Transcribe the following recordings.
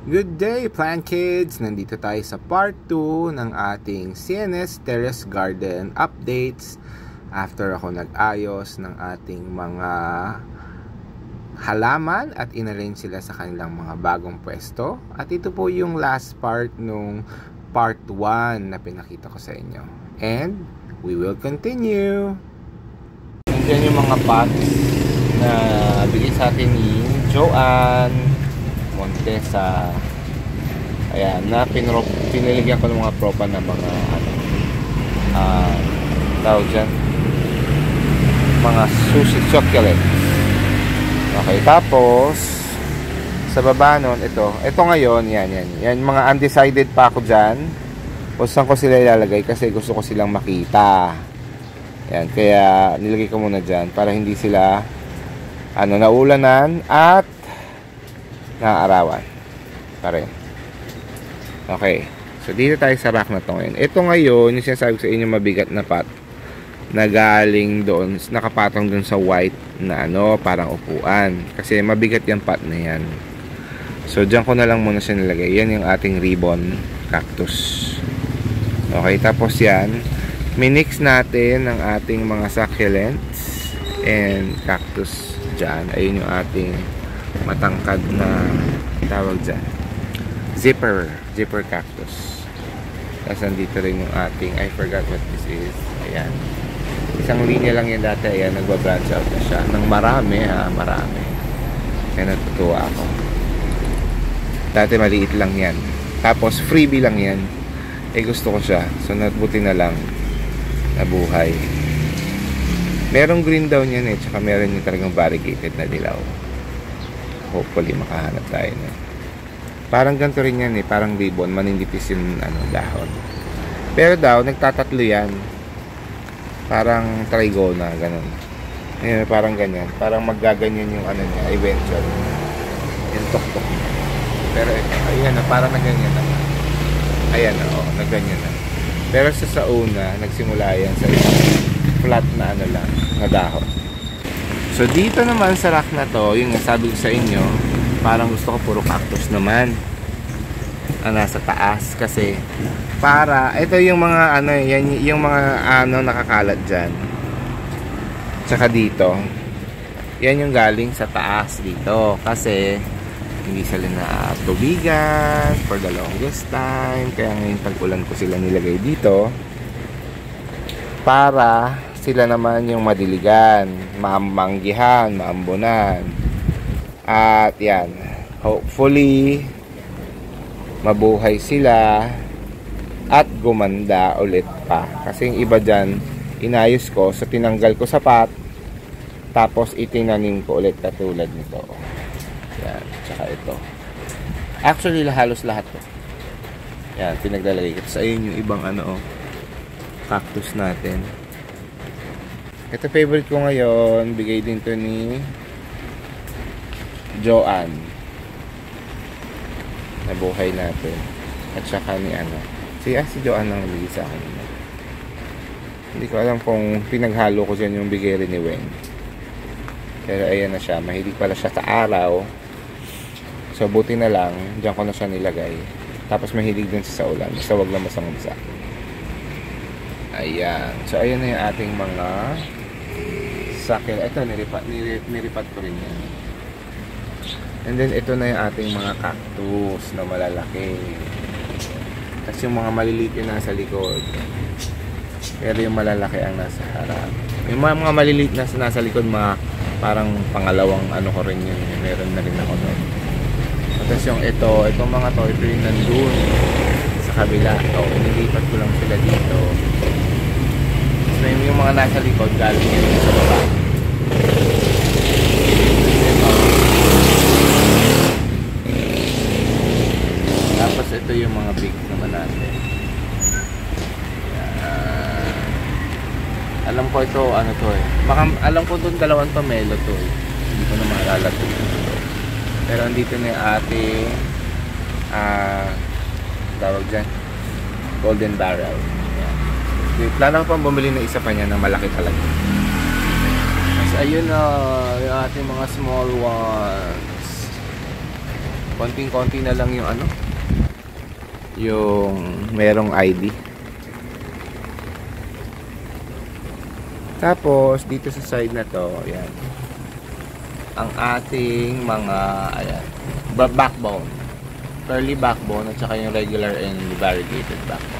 Good day, plant kids! Nandito tayo sa part 2 ng ating CNS Terrace Garden updates after ako nag-ayos ng ating mga halaman at inarrange sila sa kanilang mga bagong pwesto. At ito po yung last part nung part 1 na pinakita ko sa inyo. And we will continue! Nandiyan yung mga pots na bigay sa atin ni Joanne Montesa ayan na pinro, piniligyan ko ng mga propa ng mga ano uh, tawag dyan? Mga sushi chocolate okay tapos sa baba nun ito. Ito ngayon yan yan. Yan mga undecided pa ako dyan. Kung saan ko sila ilalagay kasi gusto ko silang makita. Yan kaya nilagay ko muna dyan para hindi sila ano naulanan. At naaarawan pa rin. Okay. So, dito tayo sa rack na to ngayon. Ito ngayon, yung sinasabi ko sa inyo mabigat na pot na galing doon, nakapatong doon sa white na ano, parang upuan. Kasi mabigat yung pot na yan. So, dyan ko na lang muna siya nilagay. Yan yung ating ribbon cactus. Okay, tapos yan, minix natin ang ating mga succulents and cactus dyan. Ayun yung ating matangkad na tawag dyan. Zipper zipper cactus. Tapos nandito rin yung ating I forgot what this is. Ayan. Isang linya lang yan dati. Ayan nagbabranch out na siya. Ng marami ha marami. Kaya natutuwa ako. Dati maliit lang yan. Tapos freebie lang yan. Eh gusto ko siya. So natbuti na lang nabuhay merong green daw niyan eh. Tsaka meron yung talagang variegated na dilaw hopefully makahanap tayo na. Parang ganito rin yan eh. Parang ribbon maninipis yung ano, dahon. Pero daw nagtatatlo yan. Parang trigona ganun. Ayan, parang ganyan. Parang maggaganyan yung ano niya eventual. Yung tok-tok pero ito ayan na parang naganyan na. Ayan na oh naganyan na. Pero sa sa una nagsimula yan sa flat na ano lang na dahon So dito naman sa rack na to, yung nasabi ko sa inyo, parang gusto ko puro cactus naman ang nasa taas kasi para ito yung mga ano yan yung mga ano nakakalat diyan. Tsaka dito. Yan yung galing sa taas dito kasi hindi sila na tubigan for the longest time kaya ngayon tag-ulan ko sila nilagay dito para sila naman yung madiligan, maamanggihan, maambunan. At yan, hopefully mabuhay sila at gumanda ulit pa. Kasi yung iba dyan, inayos ko, so tinanggal ko sa pot, tapos itinanim ko ulit katulad nito. Yan, tsaka ito. Actually, halos lahat to. Yan, pinaglalagay ko. Sa ayun yung ibang ano, oh, cactus natin. Ito favorite ko ngayon. Bigay din to ni Joanne. Nabuhay natin. At saka ni ano. Si, ah, si Joanne ang bigay sa akin. Hindi ko alam kung pinaghalo ko dyan yung bigay rin ni Wen. Pero ayan na siya. Mahilig pala siya sa araw. So buti na lang. Diyan ko na siya nilagay. Tapos mahilig din siya sa ulan. Basta wag lang masang-masa. Ayan. So ayan na yung ating mga sakil. Ito, niripat, niripat, niripat ko rin yan. And then, ito na yung ating mga cactus na malalaki. Kasi yung mga maliliit yung nasa likod. Pero yung malalaki ang nasa harap. Yung mga, mga maliliit na nasa likod, mga parang pangalawang ano ko rin yun. Meron na rin ako doon. Tapos yung ito, itong mga to, ito yung nandun sa kabila. So, nilipat ko lang sila dito. Tapos yung mga nasa likod, galing yun sa baba. Tapos ito yung mga big naman natin. Yan. Alam ko ito, ano to eh. Baka, alam ko doon dalawang tomelo to eh. Hindi ko na maalala to. Pero andito na yung ating ah, uh, tawag dyan, golden barrel. Yan. Plano ko pang bumili ng isa pa niya na malaki talaga. Ayun na uh, yung ating mga small ones. Konting-konti na lang yung ano. Yung merong ID tapos dito sa side na to ayan. Ang ating mga ayan backbone. Curly backbone at saka yung regular and variegated backbone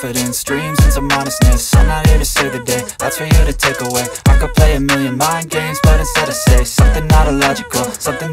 confidence, dreams and some honestness I'm not here to save the day, that's for you to take away. I could play a million mind games, but instead I say Something not illogical, something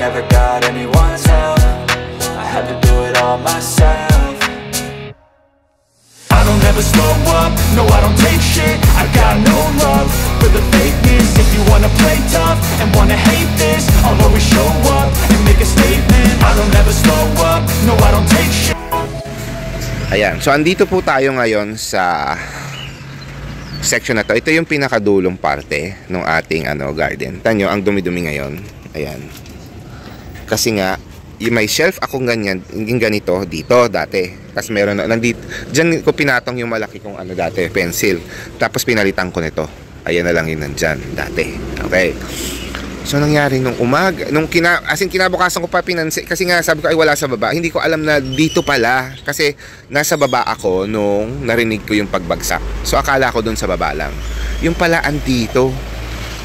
never got anyone's help. I had to do it all myself. I don't ever slow up, no I don't take shit. I got no love for the fakeness. If you wanna play tough and wanna hate this I'll always show up and make a statement. I don't ever slow up, no I don't take shit. Ayan, so andito po tayo ngayon sa section na to. Ito yung pinakadulong parte ng ating ano garden. Tanyo, ang dumi-dumi ngayon. Ayan. Kasi nga, yung may shelf akong ganyan, yung ganito dito dati. Tapos meron na, nandito, dyan ko pinatong yung malaki kong ano dati, pencil. Tapos pinalitan ko nito. Ayan na lang yun nandyan, dati. Okay. So nangyari nung umaga, nung kina, as in kinabukasan ko pa pinansin, kasi nga sabi ko ay wala sa baba, hindi ko alam na dito pala, kasi nasa baba ako nung narinig ko yung pagbagsak. So akala ko dun sa baba lang. Yung pala andito.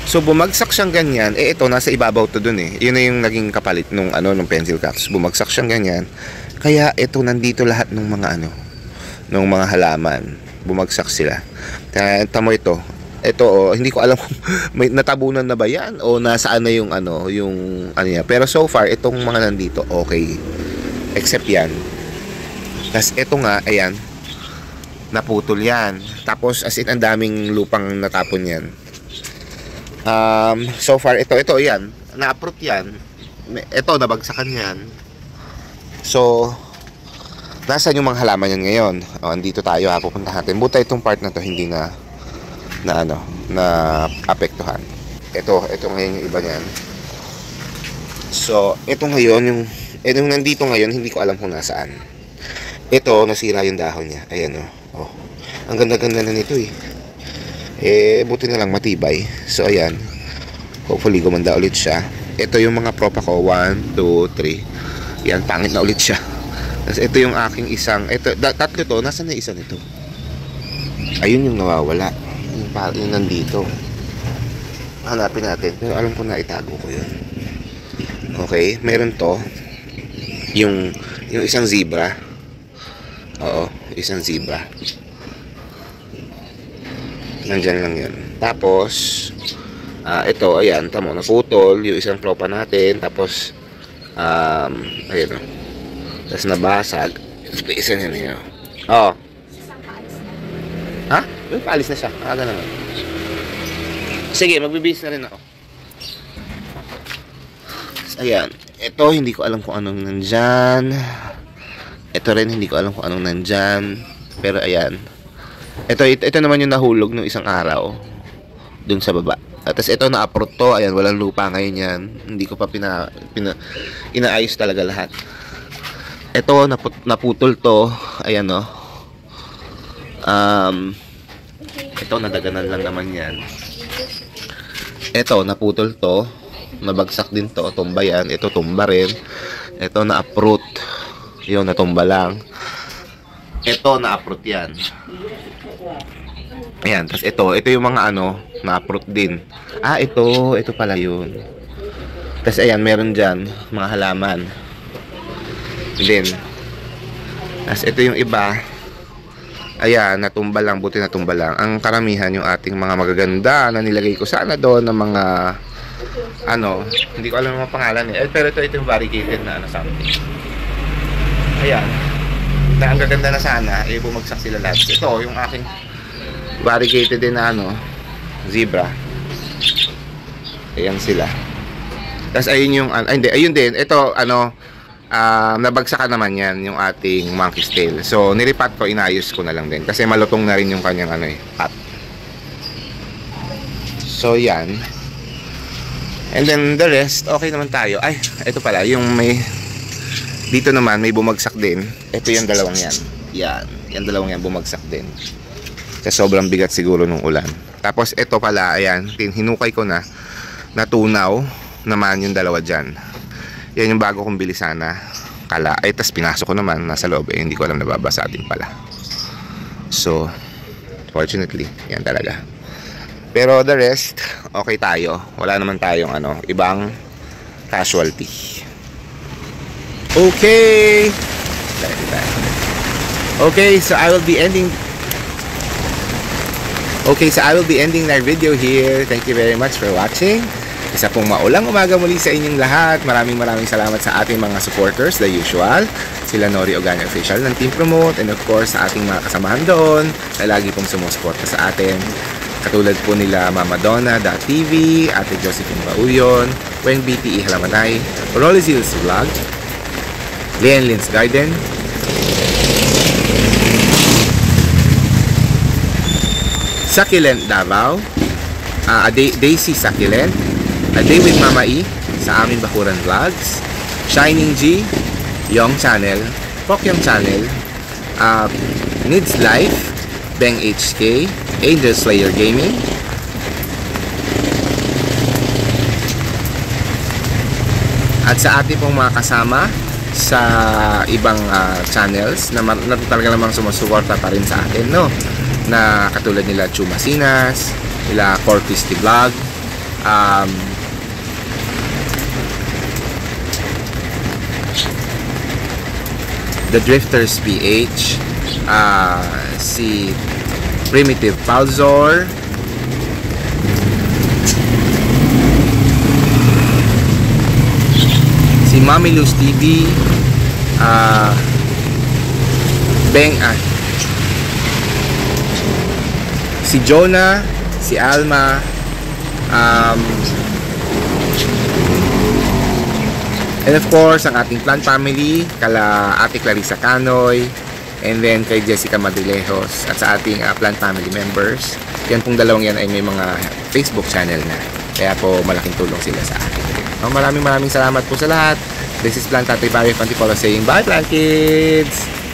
So bumagsak siyang ganyan, eh ito nasa ibabaw to dun eh. Yun na yung naging kapalit nung ano nung pencil cactus. Bumagsak siyang ganyan. Kaya ito nandito lahat ng mga ano, ng mga halaman. Bumagsak sila. Kaya tamo ito, ito oh, hindi ko alam kung may natabunan na ba yan o nasaan na yung ano, yung ano niya. Pero so far itong mga nandito okay. Except yan. Tapos ito nga, ayan, naputol yan. Tapos as in ang daming lupang natapon yan. Um, so far ito, ito yan. Na-uproot yan. Ito, nabagsakan yan. So, nasaan yung mga halaman yan ngayon? O, andito tayo ha, pupunta natin. Buta itong part na to, hindi na na ano, na apektuhan. Ito, ito ngayon yung iba niyan. So, ito ngayon, yung, ito yung nandito ngayon, hindi ko alam kung nasaan. Ito, nasira yung dahon niya. Ayan o. Oh. Ang ganda-ganda na nito eh. Eh, buti na lang matibay. So, ayan. Hopefully, gumanda ulit siya. Ito yung mga propa ko. 1, 2, 3. Yan, pangit na ulit siya. Tapos, ito yung aking isang, ito, tatlo to. Nasaan na isa nito? Ayun yung nawawala. Yung, yung nandito. Hanapin natin. Pero alam ko na itago ko yun. Okay, meron to. Yung, yung isang zebra. Oo, isang zebra. Nandyan lang yun. Tapos, ah ito, ayan, tamo, naputol yung isang tropa natin. Tapos, um, ayun o. Tapos nabasag. Isa niya niya. Oo. Ha? Uy, paalis na siya. Aga naman. Sige, magbibis na rin ako. Ayan. Ito, hindi ko alam kung anong nandyan. Ito rin, hindi ko alam kung anong nandyan. Pero ayan. Ito, ito, ito naman yung nahulog nung isang araw. Dun sa baba. At tapos ito, na-uproot to. Ayan, walang lupa ngayon yan. Hindi ko pa pina, pina, inaayos talaga lahat. Ito, naput, naputol to. Ayan, no. Um, ito, nadaganan lang naman yan. Ito, naputol to. Nabagsak din to. Tumba yan. Ito, tumba rin. Ito, na-uproot. Yun, natumba lang. Ito, na-uproot yan. Ayan, tapos ito, ito yung mga ano, na-uproot din. Ah, ito, ito pala yun. Tapos ayan, meron dyan, mga halaman. Din. Tapos ito yung iba. Ayan, natumba lang, buti natumba lang. Ang karamihan yung ating mga magaganda na nilagay ko sana doon ng mga ano, hindi ko alam mga pangalan eh. Eh, Pero ito, ito yung variegated na ano something. Ayan. Na ang gaganda na sana, eh bumagsak sila lahat. Ito, yung aking variegated din na ano, zebra. Ayan sila. Tapos ayun yung, ay hindi, ayun din, ito ano, ah, nabagsakan naman yan, yung ating monkey's tail. So, nilipat ko, inayos ko na lang din. Kasi malutong na rin yung kanyang ano eh, pat. So, yan. And then the rest, okay naman tayo. Ay, ito pala, yung may dito naman may bumagsak din. Ito yung dalawang yan. Yan. Yan dalawang yan bumagsak din. Kasi sobrang bigat siguro nung ulan. Tapos ito pala, ayan, hinukay ko na. Natunaw naman yung dalawa dyan. Yan yung bago kong bili sana. Kala. Ay, tas pinasok ko naman nasa loob. Eh, hindi ko alam nababasa din pala. So, fortunately, yan talaga. Pero the rest, okay tayo. Wala naman tayong ano, ibang casualty. Okay. Okay, so I will be ending Okay, so I will be ending our video here. Thank you very much for watching. Isa pong maulang umaga muli sa inyong lahat. Maraming maraming salamat sa ating mga supporters, the usual. Sila Nori Ogani Official ng Team Promote and of course sa ating mga kasamahan doon na lagi pong sumusuporta sa atin. Katulad po nila Mama Donna, TV, Ate Josephine Bauyon, Weng BTE Halamanay, Rolly Zills Vlog, Lian Lin's Garden, Succulent Davao, uh, Daisy Succulent, A Day with Mama E sa aming Bakuran Vlogs, Shining G, Young Channel, Pokyong Channel, uh, Needs Life, Bang HK, Angel Slayer Gaming, at sa ating pong mga kasama sa ibang ah, channels na, na talaga namang sumusuporta pa rin sa atin, no? Na katulad nila Chumasinas, nila Corpus the Vlog, um, The Drifters PH, ah, si Primitive Palzor, si Mami Luz TV, ah, Beng, ah, si Jonah, si Alma, um, and of course, ang ating plant family, kala Ate Clarissa Canoy, and then kay Jessica Madrilejos, at sa ating ah, plant family members. Yan pong dalawang yan ay may mga Facebook channel na. Kaya po malaking tulong sila sa akin. So, maraming maraming salamat po sa lahat. This is Plant Tatay Barry Pantipolo saying bye Plant Kids!